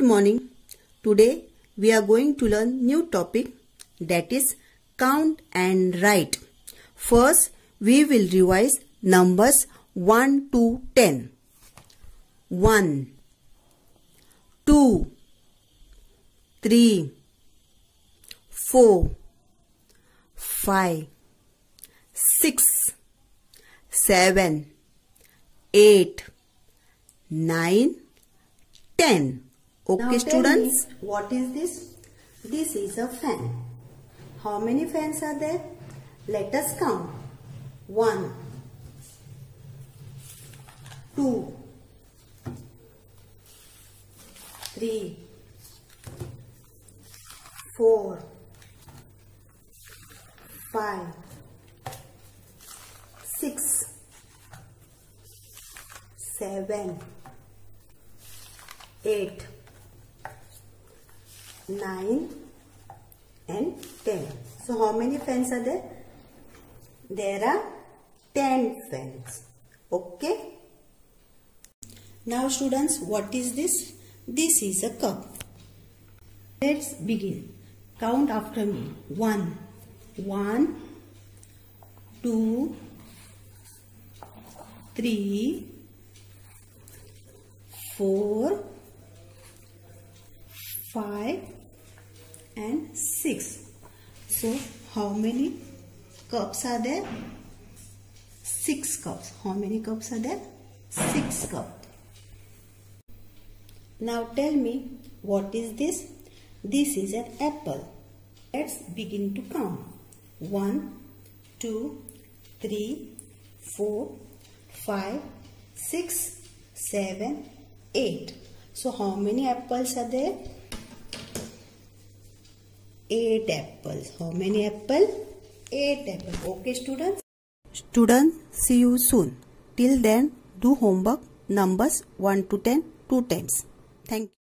Good morning. Today we are going to learn new topic that is count and write. First we will revise numbers 1 to 10. 1 2 3 4 5 6 7 8 9 10 Okay, now students. Me, what is this? This is a fan. How many fans are there? Let us count. One, two, three, four, five, six, seven, eight. 9 and 10. So how many fans are there? There are 10 fans. Okay. Now students, what is this? This is a cup. Let's begin. Count after me. 1, 1, 2, 3, 4, 5, and 6. So how many cups are there? 6 cups. How many cups are there? 6 cups. Now tell me what is this? This is an apple. Let's begin to count. 1, 2, 3, 4, 5, 6, 7, 8. So how many apples are there? 8 apples. How many apple? Eight apple. Okay students? Students, see you soon. Till then, do homework numbers 1 to 10 two times. Thank you.